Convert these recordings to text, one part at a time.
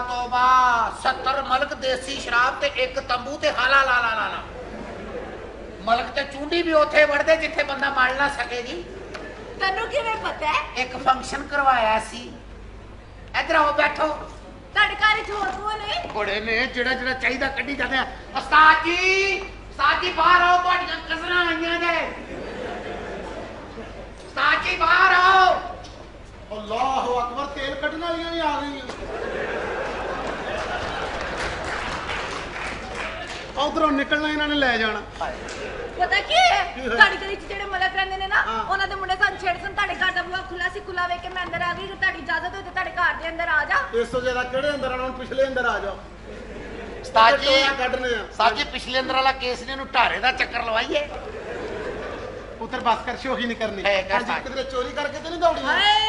ਤੋਬਾ 70 ਮਲਕ ਦੇਸੀ ਸ਼ਰਾਬ ਤੇ ਇੱਕ ਤੰਬੂ ਤੇ ਹਾਲਾ ਲਾ ਲਾ ਲਾ ਮਲਕ ਤੇ ਚੁੰਡੀ ਵੀ ਉੱਥੇ ਵੜਦੇ ਜਿੱਥੇ ਬੰਦਾ ਮੜ ਨਾ ਸਕੇ ਜੀ। ਤੈਨੂੰ ਕਿਵੇਂ ਪਤਾ ਹੈ? ਇੱਕ ਫੰਕਸ਼ਨ ਕਰਵਾਇਆ ਸੀ। ਇੱਧਰ ਆਓ ਬੈਠੋ। ਤੁਹਾਡੇ ਘਰ ਵਿੱਚ ਹੋਰ ਕੌਣ ਹੈ? ਘੋੜੇ ਨੇ ਜਿਹੜਾ ਜਿਹੜਾ ਚਾਹੀਦਾ ਕੱਢੀ ਜਾਂਦੇ ਆ। ਉਸਤਾਦ ਜੀ ਉਸਤਾਦ ਜੀ ਬਾਹਰ ਆਓ ਤੁਹਾਡੀਆਂ ਕਜ਼ਰਾਂ ਆਈਆਂ ਨੇ। ਉਸਤਾਦ ਜੀ ਬਾਹਰ ਆਓ। ਅੱਲਾਹੁ ਅਕਬਰ ਤੇਲ ਕੱਢਣ ਵਾਲੀਆਂ ਵੀ ਆ ਗਈਆਂ। ਉਧਰੋਂ ਨਿਕਲਣਾ ਇਹਨਾਂ ਨੇ ਲੈ ਜਾਣਾ। ਪਤਾ ਕੀ ਹੈ? ਤੁਹਾਡੇ ਵਿੱਚ ਜਿਹੜੇ ਮਲਕ ਰਹਿੰਦੇ ਨੇ ਨਾ। ਉਹਨਾਂ ਦੇ ਮੁੰਡੇ ਸਾਨੂੰ ਛੇੜ ਸਨ ਤੁਹਾਡੇ ਘਰ ਦਾ ਬੂਹਾ ਖੁੱਲਾ ਸੀ ਖੁੱਲਾ ਵੇਖ ਕੇ ਮੈਂ ਅੰਦਰ ਆ ਗਈ ਜੇ ਤੁਹਾਡੀ ਇਜਾਜ਼ਤ ਹੋਈ ਤੇ ਤੁਹਾਡੇ ਘਰ ਦੇ ਅੰਦਰ ਆ ਜਾ। ਇਸ ਤੋਂ ਜ਼ਿਆਦਾ ਕਿਹੜੇ ਅੰਦਰ ਆਣਾ ਹੁਣ ਪਿਛਲੇ ਅੰਦਰ ਆ ਜਾਓ। ਉਸਤਾਦ ਜੀ ਟੋਆ ਕੱਢਨੇ ਆ। ਉਸਤਾਦ ਜੀ ਪਿਛਲੇ ਅੰਦਰ ਵਾਲਾ ਕੇਸ ਨੇ ਇਹਨੂੰ ਢਾਰੇ ਦਾ ਚੱਕਰ ਲਵਾਈਏ। ਪੁੱਤਰ ਬਸ ਕਰ ਸ਼ੋਹੀ ਨਹੀਂ ਕਰਨੀ। ਹੈ, ਕਰ। ਕਿਧਰੇ ਚੋਰੀ ਕਰਕੇ ਤੇ ਨਹੀਂ ਦੌੜੀਆਂ? ਹਾਏ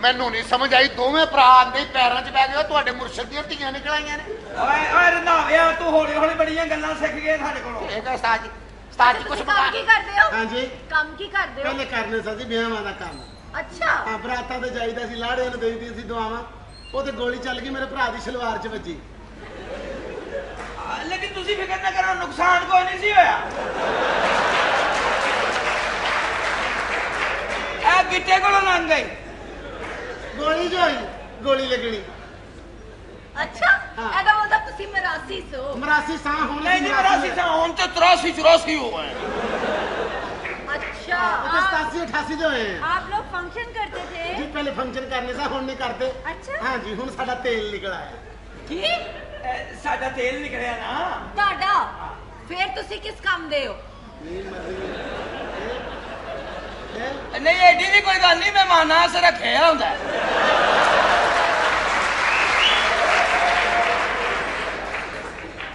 ਮੈਨੂੰ ਨਹੀਂ ਸਮਝ ਆਈ ਦੋਵੇਂ ਭਰਾ ਆਂਦੇ ਪੈਰਾਂ 'ਚ ਪੈ ਗਏ ਤੁਹਾਡੇ ਮੁਰਸ਼ਿਦ ਦੀਆਂ ਧੀਆਂ ਨਿਕਲਾਈਆਂ ਨੇ। ਓਏ ਓਏ ਰੰਧਾਵਿਆ ਤੂੰ ਹੌਲੀ ਹੌਲੀ ਬੜੀਆਂ ਗੱਲਾਂ ਸਿੱਖ ਗਏ ਸਾਡੇ ਕੋਲੋਂ। ਠੀਕ ਹੈ ਉਸਤਾਦ ਜੀ ਉਸਤਾਦ ਜੀ ਕੁਝ ਕਰਦੇ ਹੋ? ਹਾਂਜੀ। ਕੰਮ ਕੀ ਕਰਦੇ ਹੋ? ਪਹਿਲੇ ਕਰਨੇ ਸਾਡੀ ਵਿਆਹਾਂ ਦਾ ਕੰਮ। ਅੱਛਾ। ਆ ਬਰਾਤਾਂ ਤੇ ਜਾਈਦਾ ਸੀ ਲਾੜਿਆਂ ਨੂੰ ਦੇਈਦੀ ਸੀ ਦੁਆਵਾਂ। ਉਹ ਗੋਲੀ ਚੱਲ ਗਈ ਮੇਰੇ ਭਰਾ ਦੀ ਸਲਵਾਰ 'ਚ ਵੱਜੀ। ਲੇਕਿਨ ਤੁਸੀਂ ਫਿਕਰ ਨਾ ਕਰੋ ਨੁਕਸਾਨ ਕੋਈ ਨਹੀਂ ਸੀ ਹੋਇਆ। ਇਹ ਗਿੱਟੇ ਕੋਲੋਂ ਲੰਘ ਗਈ गोली जो आई गोली लगनी अच्छा हाँ। अगर तुसी मरासी सो मरासी सा होने नहीं नहीं मरासी सा होने तो त्रासी चुरासी हो गए अच्छा तो सतासी अठासी जो है आप लोग फ़ंक्शन करते थे जी पहले फ़ंक्शन करने से हम नहीं करते अच्छा हाँ जी हम साडा तेल निकला है की साडा तेल निकला ना ताडा फिर तुसी किस काम दे हो ਨਹੀਂ ਮਰਦੀ ਇਹ- ਇਹ- ਨਹੀਂ ਐਡੀ ਵੀ ਕੋਈ ਗੱਲ ਨਹੀਂ ਮਹਿਮਾਨਾਂ ਸੇ ਰੱਖਿਆ ਹੁੰਦਾ ਹੈ।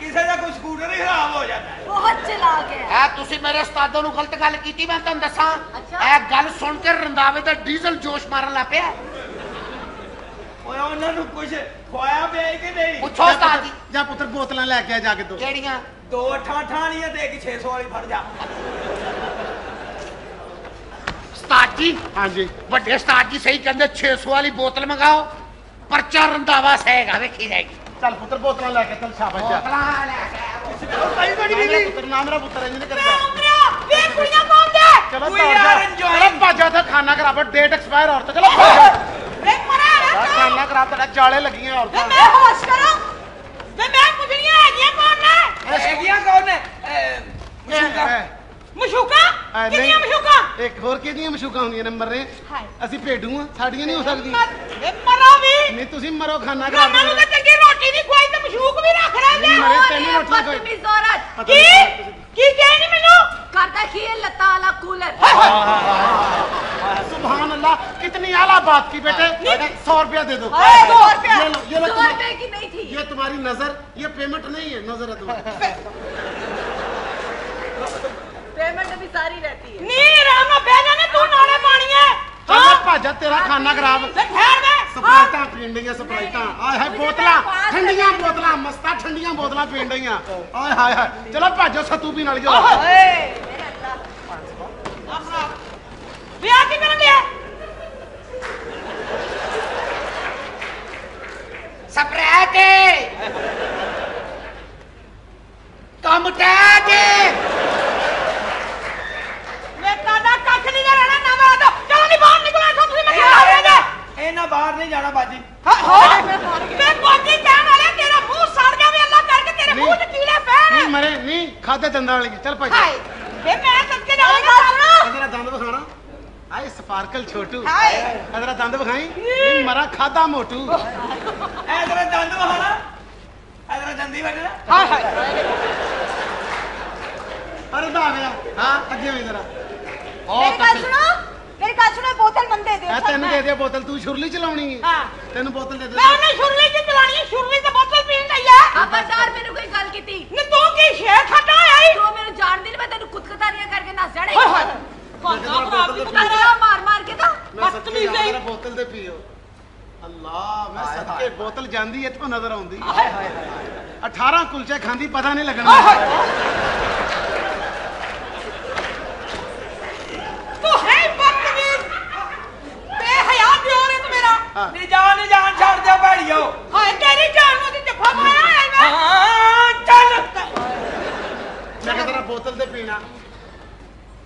ਕਿਸੇ ਦਾ ਕੋਈ ਸਕੂਟਰ ਹੀ ਖਰਾਬ ਹੋ ਜਾਂਦਾ ਹੈ। ਬਹੁਤ ਚਲਾਕ ਹੈ ਇਹ ਤੁਸੀਂ ਮੇਰੇ ਉਸਤਾਦੋਂ ਨੂੰ ਗਲਤ ਗੱਲ ਕੀਤੀ ਮੈਂ ਤੁਹਾਨੂੰ ਦੱਸਾਂ ਅੱਛਾ। ਇਹ ਗੱਲ ਸੁਣ ਕੇ ਰੰਦਾਵੇ ਦਾ ਡੀਜ਼ਲ ਜੋਸ਼ ਮਾਰਨ ਲੱਗ ਪਿਆ ਓਏ ਉਹਨਾਂ ਨੂੰ ਕੁਝ ਖਵਾਇਆ ਪਿਆ ਹੈ ਕਿ ਨਹੀਂ ਪੁੱਛੋ ਉਸਤਾਦ ਜੀ ਜਾ ਪੁੱਤਰ ਬੋਤਲਾਂ ਲੈ ਕੇ ਆ ਜਾ ਕੇ ਦੋ ਕਿਹੜੀਆਂ ਦੋ ਠਾਂ ਠਾਣੀਆਂ ਤੇ ਇੱਕ 600 ਵਾਲੀ ਫੜ ਜਾ ਉਸਤਾਦ ਜੀ ਹਾਂਜੀ ਵੱਡੇ ਉਸਤਾਦ ਜੀ ਸਹੀ ਕਹਿੰਦੇ 600 ਵਾਲੀ ਬੋਤਲ ਮੰਗਾਓ ਪਰਚਾ ਰੰਦਾਵਾ ਸਹੇਗਾ ਵੇਖੀ ਜਾਏਗੀ ਚੱਲ ਪੁੱਤਰ ਬੋਤਲਾਂ ਲੈ ਕੇ ਚੱਲ ਸ਼ਾਬਾਸ਼ ਜਾ ਬੋਤਲਾਂ ਲੈ ਕੇ ਆਓ। ਕਈ ਬੜੀ ਵੀ ਪੁੱਤਰ ਨਾ ਮੇਰਾ ਪੁੱਤਰ ਇੰਜ ਨਹੀਂ ਕਰਦਾ ਵੇ ਕੁੜੀਆਂ ਪਾਉਂਦੇ ਚਲੋ We ਦੌੜ ਜਾ are enjoying- ਚਲੋ ਭਾਜਾ ਤੇ ਖਾਣਾ ਖਰਾਬ ਡੇਟ ਐਕਸਪਾਇਰ ਔਰਤ ਚਲੋ ਭਾਜਾ ਵੇ ਮਰਾ ਯਾਰ, ਖਾਣਾ ਖਰਾਬ ਤੁਹਾਡਾ ਜਾਲੇ ਲੱਗੀਆਂ ਔਰਤਾਂ ਮੈਂ ਹੋਸ਼ ਕਰੋ ਵੇ ਮੈਂ ਪੁੱਛਣੀਆਂ ਹੈਗੀਆਂ ਕੌਣ ਨੇ ਹੈਗੀਆਂ ਕੌਣ ਨੇ ਇਹ, ਮਸ਼ੂਕਾ। ਇਹ- ਮਸ਼ੂਕਾ ਇਹ ਕਿੰਨੀਆਂ ਨਹੀਂ। ਮਸ਼ੂਕਾ ਇੱਕ ਹੋਰ ਕਿਹਦੀਆਂ ਮਸ਼ੂਕਾਂ ਹੁੰਦੀਆਂ ਨੰਬਰ ਨੇ ਹਾਏ ਅਸੀਂ ਭੇਡੂ ਆ ਸਾਡੀਆਂ ਨਹੀਂ ਹੋ ਸਕਦੀਆਂ ਵੇ ਮਰਾ ਵੀ ਨਹੀਂ ਤੁਸੀਂ ਮਰੋ ਖਾਣਾ ਖਰਾਬ ਉਹਨਾਂ ਨੂੰ ਤਾਂ ਚੰਗੀ ਰੋਟੀ ਨਹੀਂ ਖਵਾਈ ਤੇ ਮਸ਼ੂਕ ਵੀ ਰੱਖ ਲੈਂਦੇ ਨਹੀਂ, ਮਰੇ ਤੈਨੂੰ ਰੋਟੀ ਕੋਈ- ਬਦਤਮੀਜ਼ ਔਰਤ ਪਤਾ ਕੀ ਨਹੀਂ ਤੁਸੀਂ- ਕੀ ਕਹੇ ਨਹੀਂ ਮੈਨੂੰ ਕਰਦਾ ਕੀ ਹੈ ਲੱਤਾਂ ਵਾਲਾ ਕੂਲਰ सुबहान अल्लाह कितनी आला बात की बेटे सौ रुपया दे दो हाय, सौ रुपया ये लो ये लो सौ तुम- रुपए की नहीं थी ये तुम्हारी नजर ये पेमेंट नहीं है नजर है तुम्हारी पेमेंट भी सारी रहती है नहीं राम ना बह जाने तू नाले पानी है चल भाजा तेरा खाना खराब ठहर गए ਸਪਰਾਈਟਾਂ ਪੀਣ ਡਈਆਂ ਸਪਰਾਈਟਾਂ ਆਏ ਹਾਏ ਬੋਤਲਾਂ ਠੰਡੀਆਂ ਬੋਤਲਾਂ ਮਸਤਾ ਠੰਡੀਆਂ ਬੋਤਲਾਂ ਪੀਣ ਡਈਆਂ ਆਏ ਹਾਏ ਹਾਏ ਚਲੋ ਭਾਜੋ ਸਤੂ ਪੀਣ ਵਾਲੀ ਜੋ ਵਿਆਹ ਕੀ ਕਰਨ ಮರೆ ನೀ ಖಾತೆ ತಂದವಳಿಗೆ ಚಲ್ಪ ಅದರ ದಂದ ಬಖಾಣ ಆಯ್ ಸ್ಪಾರ್ಕಲ್ छोटू। ಅದರ ದಂದ ಬಖಾಯಿ ನೀ ಮರ ಖಾತಾ ಮೋಟು ಅದರ ದಂದ ಬಖಾಣ ಅದರ ದಂದಿ ಬಡಲ ಹಾಯ್ ಹಾಯ್ अरे तो आ गया हाँ अगे में जरा बहुत मेरे काल सुनो बोतल मन दे दे तेन दे दे बोतल तू छुरली चलानी है। हाँ। तेन बोतल दे दे मैं उन्हें छुरली चलानी है छुरली से बोतल पीन गई है। आप बाज़ार मेरे कोई गल कीती ਸ਼ੁਰਲੀ ਚ ਚਲਾਣੀ ਹੈ ਸ਼ੁਰਲੀ ਤੇ ਬੋਤਲ ਪੀਣ ਲਈ ਆ ਖਬਰਦਾਰ ਮੈਨੂੰ ਕੋਈ ਗੱਲ ਕੀਤੀ ਨੀ ਤੂੰ ਕੀ ਸ਼ੇਰ ਖੱਟਾ ਆਇਆ ਈ? ਤੂੰ ਮੈਨੂੰ ਜਾਣਦੀ ਨਹੀਂ ਮੈਂ ਤੈਨੂੰ ਕੁੱਤਕਤਾਰੀਆਂ ਕਰਕੇ ਨੱਸ ਜਾਣੇ ਹਾਏ ਹਾਏ ਕਾਂਦਾ ਭਰਾ ਵੀ ਕੁੱਤਕਤਾਰੀਆਂ ਮਾਰ ਮਾਰ ਕੇ ਤਾਂ ਮੈਂ ਸੱਚੀ ਬਦਤਮੀਜ਼ ਯਾਰ ਹੈ। ਮੇਰਾ ਬੋਤਲ ਤੇ ਪੀਓ ਅੱਲਾ ਮੈਂ ਸਦਕੇ ਬੋਤਲ ਜਾਂਦੀ ਇੱਥੋਂ ਨਜ਼ਰ ਆਉਂਦੀ ਹਾਏ ਹਾਏ 18 ਕੁਲਚੇ ਖਾਂਦੀ ਪਤਾ ਨਹੀਂ ਲੱਗਣਾ ਤੂੰ ਹੈ ਬਦਤਮੀਜ਼ ਬੇਹਯਾ ਦਿਓਰ ਹੈ ਤੂੰ ਮੇਰਾ ਹਾਂ। ਮੇਰੀ ਜਾਨ ਨਹੀਂ ਜਾਨ ਛੱਡ ਦਿਓ ਭੈੜੀਓ ਹਾਏ ਤੇਰੀ ਜਾਨ ਨੂੰ ਤੇ ਜੱਫਾ ਮਾਰਿਆ ਹੈ ਮੈਂ ਹਾਂ ਚੱਲ ਮੈਂ ਕਿਹਾ ਤੇਰਾ ਬੋਤਲ ਤੇ ਪੀਣਾ।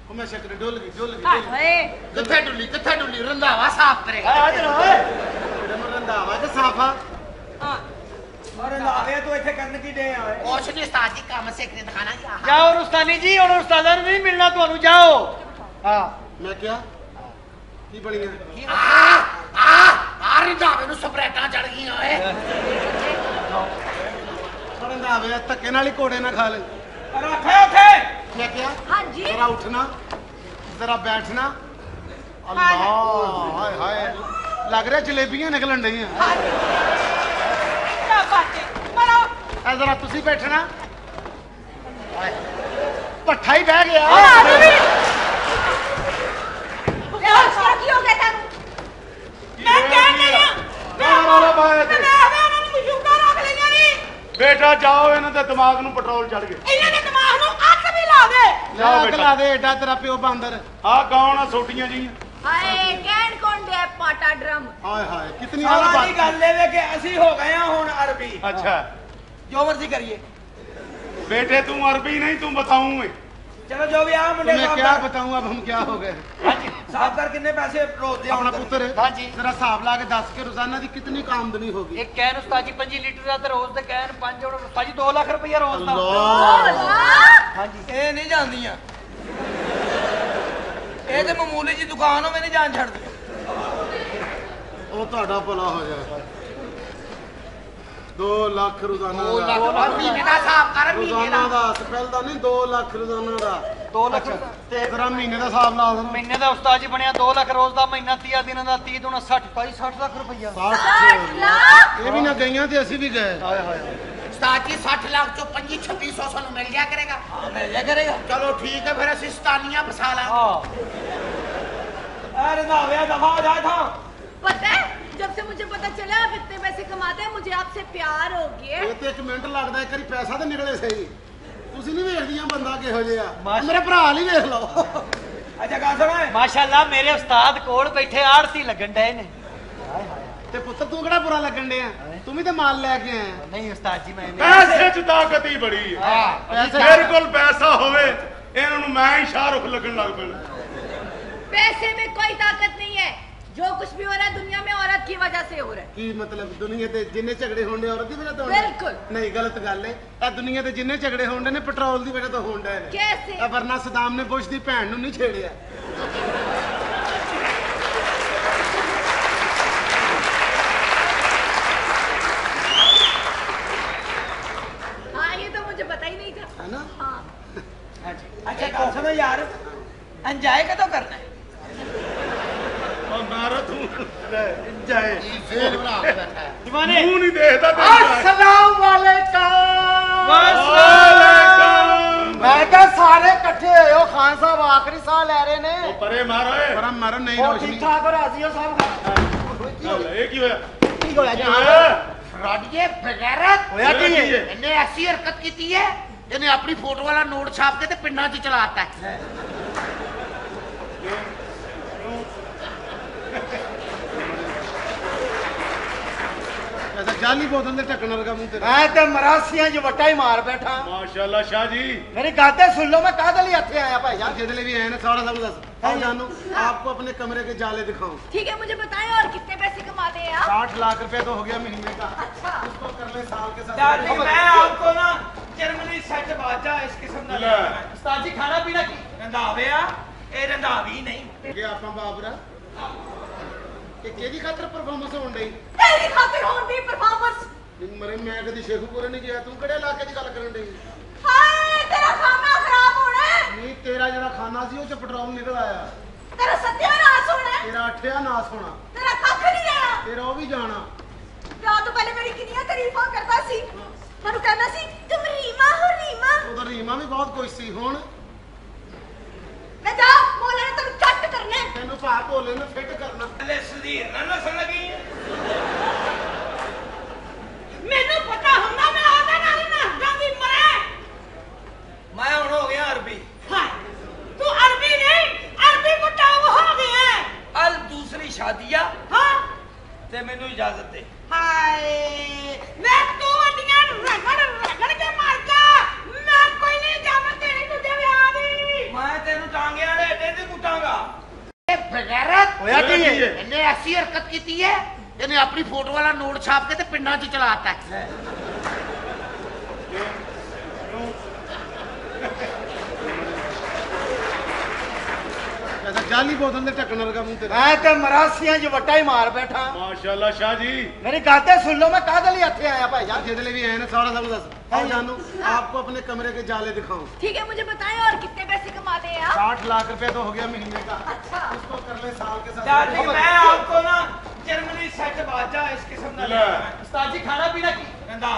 ਉਹ ਮੈਂ ਸ਼ਕਰ ਡੁੱਲ ਗਈ ਡੁੱਲ ਗਈ ਓਏ ਕਿੱਥੇ ਡੁੱਲੀ ਕਿੱਥੇ ਡੁੱਲੀ? ਰੰਧਾਵਾ ਸਾਫ਼ ਕਰੇ। ਜਿਹੜਾ ਮੈਂ ਰੰਧਾਵਾ ਕਿ ਸਾਫਾ ਹਾਂ। ਅਰੇ ਲਾਵੇ ਤੂੰ ਇੱਥੇ ਕਰਨ ਕੀ ਡੇ ਆਏ ਕੁਛ ਨਹੀਂ ਉਸਤਾਦ ਜੀ ਕੰਮ ਸਿੱਖਦੇ ਦਿਖਾਣਾ ਜੀ ਆਹ। ਜਾਓ ਰੁਸਤਾਨੀ ਜੀ ਹੁਣ ਉਸਤਾਦਾਂ ਨੂੰ ਨਹੀਂ ਮਿਲਣਾ ਤੁਹਾਨੂੰ ਜਾਓ। ਹਾਂ। ਮੈਂ ਕਿਹਾ ਕੀ ਬਣੀ ਹੈ ਆ ਆ ਆ ਰੰਧਾਵੇ ਨੂੰ ਸਪਰੇਟਾਂ ਚੜ ਗਈਆਂ ਓਏ। ਰੰਧਾਵੇ ਧੱਕੇ ਨਾਲ ਹੀ ਕੋੜੇ ਨਾ ਖਾ ਲੈ अरे जरा उठना जरा बैठना। अल्लाह हाय हाय। लग रहा जलेबियाँ निकलन रही हैं जरा तुसी बैठना। पट्ठा बह गया। बेटा जाओ इन्होंने दिमाग में पेट्रोल चढ़ गया। ਅੱਗ ਵੀ ਲਾ ਦੇ ਜਾ ਅਗਲਾ ਦੇ ਏਡਾ ਤੇਰਾ ਪਿਓ ਬਾਂਦਰ ਆ ਕੌਣ ਆ ਛੋਟੀਆਂ ਜੀ ਹਾਏ ਕਹਿਣ ਕੌਣ ਦੇ ਪਾਟਾ ਡਰਮ ਹਾਏ ਹਾਏ ਕਿਤਨੀ ਵਾਲਾ ਸਾਰਾ ਦੀ ਬਾਤ ਗੱਲ ਇਹ ਵੇ ਕਿ ਅਸੀਂ ਹੋ ਗਏ ਆ ਹੁਣ ਅਰਬੀ ਅੱਛਾ ਜੋ ਮਰਜ਼ੀ ਕਰੀਏ बेटे तुम अरबी नहीं तुम बताऊं मैं ਚਲੋ ਜੋ ਵੀ ਆ ਮੁੰਡੇ मैं ਸਾਹਿਬ क्या बताऊं अब हम क्या हो गए ਸਾਫ ਕਰ ਕਿੰਨੇ ਪੈਸੇ ਰੋਜ਼ਦੇ अपना पुत्र ਹਾਂਜੀ। जरा हिसाब ला के दस के रोजाना की कितनी आमदनी होगी ਇੱਕ ਕੈਨ ਉਸਤਾਦ ਜੀ 5 ਲੀਟਰ ਦਾ ਤੇ ਰੋਜ਼ ਦੇ ਕੈਨ 5 ਹੁਣ ਉਸਤਾਦ ਜੀ 2 ਲੱਖ ਰੁਪਈਆ ਰੋਜ਼ ਦਾ अल्लाह ਹਾਂਜੀ। ਇਹ ਨਹੀਂ ਜਾਂਦੀਆਂ। ਇਹ ਤੇ ਮਾਮੂਲੀ ਜੀ ਦੁਕਾਨ ਹੋਵੇ ਨਹੀਂ ਜਾਨ ਛੱਡਦੀ ਉਹ ਤੁਹਾਡਾ ਭਲਾ ਹੋ ਜਾਏ। 2 ਲੱਖ ਰੋਜ਼ਾਨਾ ਦੋ ਦਾ। ਮਹੀਨੇ ਦਾ ਹਿਸਾਬ ਕਰ ਮਹੀਨੇ ਰੋਜ਼ਾਨਾ ਦਾ। ਦਾ ਸਪੈਲ ਦਾ ਨਹੀਂ 2 ਲੱਖ ਰੋਜ਼ਾਨਾ ਦਾ। 2 ਲੱਖ ਤੇ ਤੇਰਾ ਮਹੀਨੇ ਦਾ ਹਿਸਾਬ ਲਾ ਦੇਣਾ ਮਹੀਨੇ ਦਾ ਉਸਤਾਦ ਜੀ ਬਣਿਆ 2 ਲੱਖ ਰੋਜ਼ ਦਾ ਮਹੀਨਾ 30 ਦਿਨਾਂ ਦਾ 30 ਦੁਣਾ 60 ਭਾਈ 60 ਲੱਖ ਰੁਪਈਆ। 60 ਲੱਖ? ਇਹ ਵੀ ਨਾ ਗਈਆਂ ਤੇ ਅਸੀਂ ਵੀ ਗਏ। ਹਾਏ ਹਾਏ। ਉਸਤਾਦ ਜੀ 60 ਲੱਖ ਚੋਂ 25 2600 ਸਾਨੂੰ ਮਿਲ ਜਾ ਕਰੇਗਾ ਮਿਲ ਜਾ ਕਰੇਗਾ ਚਲੋ ਠੀਕ ਹੈ ਫਿਰ ਅਸੀਂ ਸਤਾਨੀਆਂ ਫਸਾ ਲਾਂਗੇ ਹਾਂ ਅਰੇ ਨਾ ਹੋਇਆ ਦਫਾ ਹੋ ਜਾ ਥਾਂ पता है जब से मुझे पता चला आप इतने पैसे कमाते हैं मुझे आपसे प्यार हो गया ਇਹ ਤੇ ਇੱਕ ਮਿੰਟ ਲੱਗਦਾ ਇੱਕ ਵਾਰੀ ਪੈਸਾ ਤਾਂ ਨਿਕਲੇ ਸਹੀ ਤੁਸੀਂ ਨਹੀਂ ਵੇਖਦੀਆਂ ਬੰਦਾ ਕਿਹੋ ਜਿਹਾ ਮਾਸ਼- ਮੇਰੇ ਭਰਾ ਲਈ ਵੇਖ ਲਓ ਅੱਛਾ ਗੱਲ ਸੁਣ ਮਾਸ਼ਾਅੱਲਾ ਮੇਰੇ ਉਸਤਾਦ ਕੋਲ ਬੈਠੇ ਆੜਤੀ ਲੱਗਣ ਡਏ ਨੇ ਤੇ ਪੁੱਤਰ ਤੂੰ ਕਿਹੜਾ ਬੁਰਾ ਲੱਗਣ ਡਿਆ ਤੂੰ ਵੀ ਤੇ ਮਾਲ ਲੈ ਕੇ ਆਇਆ ਨਹੀਂ ਉਸਤਾਦ ਜੀ ਮੈਂ ਪੈਸੇ ਚ ਤਾਕਤ ਹੀ ਬੜੀ ਹੈ ਪੈਸੇ ਮੇਰੇ ਕੋਲ ਪੈਸਾ ਹੋਵੇ ਇਹਨਾਂ ਨੂੰ ਮੈਂ ਹੀ ਸ਼ਾਹਰੁਖ ਲੱਗਣ ਲੱਗ ਪੈਣਾ पैसे में कोई ताकत नहीं है जो कुछ भी हो रहा है दुनिया में औरत की वजह से हो रहा है ਕੀ ਮਤਲਬ ਦੁਨੀਆ ਤੇ ਜਿੰਨੇ ਝਗੜੇ ਹੋਣਦੇ ਔਰਤ ਦੀ ਵਜ੍ਹਾ ਤੋਂ ਹੋਣਡੇ? ਬਿਲਕੁਲ। ਨਹੀਂ ਗਲਤ ਗੱਲ ਹੈ ਇਹ ਦੁਨੀਆ ਤੇ ਜਿੰਨੇ ਝਗੜੇ ਹੋਣਦੇ ਨੇ ਪੈਟਰੋਲ ਦੀ ਵਜ੍ਹਾ ਤੋਂ ਹੋਣਦੇ ਨੇ कैसे ਇਹ ਵਰਨਾ ਸਦਾਮ ਨੇ ਬੁਸ਼ ਦੀ ਭੈਣ ਨੂੰ ਨਹੀਂ ਛੇੜਿਆ ਮੈਂ ਕਿਹਾ ਸਾਰੇ ਇਕੱਠੇ ਹੋਏ ਹੋ ਖਾਨ ਸਾਹਿਬ ਆਖਰੀ ਸਾਹ ਲੈ ਰਹੇ ਨੇ। ਪਰੇ ਮਾਰ ਓਏ। ਪਰਮ ਮਰਨ ਨਹੀਂ ਹੋਰ ਠੀਕ ਰੋਸ਼ਨੀ ਠਾਕ ਹੋ ਸਾਹਿਬ? ਚੱਲ, ਇਹ ਕੀ ਹੋਇਆ? ਕੀ ਹੋਇਆ ਕੀ ਹੋਇਆ? ਜਨਾਬ ਬਗੈਰਤ। ਹੋਇਆ ਕੀ ਹੈ? ਇਹਨੇ ਐਸੀ ਹਰਕਤ ਕੀਤੀ ਹੈ ਇਹਨੇ ਆਪਣੀ ਫੋਟੋ ਵਾਲਾ ਨੋਟ ਛਾਪ ਕੇ ਤੇ ਪਿੰਡਾਂ 'ਚ ਚਲਾਤਾ ਹੈ। जाली बोतल दे ढक्कन वर्गा मुँह तेरा। मैं ते मरासियाँ जो वट्टा ही मार बैठा। माशाल्लाह शाह जी। मेरी गाते सुन लो मैं कादे लिए ਇੱਥੇ आया भाई यार जेदे भी आए ना सारा सब दस हाँ। जानू आपको अपने कमरे के जाले दिखाऊँ। ठीक है मुझे बताएँ और कितने पैसे कमाते हैं आप? 60 लाख रुपए तो हो गया महीने का। अच्छा। उसको कर ले साल के साथ। दादी मैं आपको ना जर्मनी सेट बाजा इस किस्म का ले। उस्ताद जी खाना पीना की? रंधावे आ? ए रंधावी नहीं। ये आपा बाबरा। कि केदी खातर परफॉर्मेंस होन रही ਤੇਰੀ ਖਾਤਰ ਹੁੰਦੀ ਪਰਫਾਰਮੈਂਸ ਮੈਨੂੰ ਮਰੇ ਮੈਂ ਕਦੀ ਸ਼ੇਖੂਪੁਰੇ ਨਹੀਂ ਗਿਆ ਤੂੰ ਕਿਹੜੇ ਇਲਾਕੇ 'ਚ ਗੱਲ ਕਰਨ ਡਈ? ਹਾਏ ਤੇਰਾ ਖਾਣਾ ਖਰਾਬ ਹੋਣਾ ਨਹੀਂ ਤੇਰਾ ਜਿਹੜਾ ਖਾਨਾ ਸੀ ਉਹ ਚ ਪਟਰੋਲ ਨਿਕਲ ਆਇਆ। ਤੇਰਾ ਸੱਤਿਆ ਨਾਸ ਹੋਣਾ ਤੇਰਾ ਅਠਿਆ ਨਾਸ ਹੋਣਾ। ਤੇਰਾ ਕੱਖ ਨਹੀਂ ਰਹਿਣਾ ਤੇਰਾ ਉਹ ਵੀ ਜਾਣਾ। ਰਾਤ ਤੋਂ ਪਹਿਲੇ ਮੇਰੀ ਕਿੰਨੀਆਂ ਤਾਰੀਫਾਂ ਕਰਦਾ ਸੀ। ਮੈਨੂੰ ਕਹਿੰਦਾ ਸੀ ਤੂੰ ਰੀਮਾ ਹੋ ਰੀਮਾ। ਉਦੋਂ ਰੀਮਾ ਵੀ ਬਹੁਤ ਕੁਛ ਸੀ ਹੁਣ? ਮੈਂ ਜਾ ਮੋਲੇ ਤੈਨੂੰ ਚੱਟ ਕਰਨਾ ਤੈਨੂੰ ਭਾ ਭੋਲੇ ਫਿੱਟ ਕਰਨਾ। ਲੈ ਸੁਧੀਰ ਨਾ ਨਸਣ ਲੱਗੀ। ਕੀਤੀ ਹੈ? ਇਹਨੇ ਆਪਣੀ ਫੋਟੋ ਵਾਲਾ ਨੋਟ ਛਾਪ ਕੇ ਤੇ ਪਿੰਡਾਂ 'ਚ ਚਲਾਤਾ जाली बहुत अंदर ढकन लगा मुँह तेरा। मैं ते मरासियाँ जो वटा ही मार बैठा। माशाल्लाह शाह जी। मेरी गाते सुन लो मैं कादे लिए इथे आया भाई। यार जेदे भी आए ना सारा सब दस। आओ जानू आपको अपने कमरे के जाले दिखाऊँ। ठीक है मुझे बताएँ और कितने पैसे कमा ले आप? 60 लाख रुपए तो हो गया महीने का। अच्छा। उसको कर ले साल के साथ। यार मैं आपको ना जर्मनी सेट बाजा इस किस्म का ले। उस्ताद जी खाना पीना की? गंदा।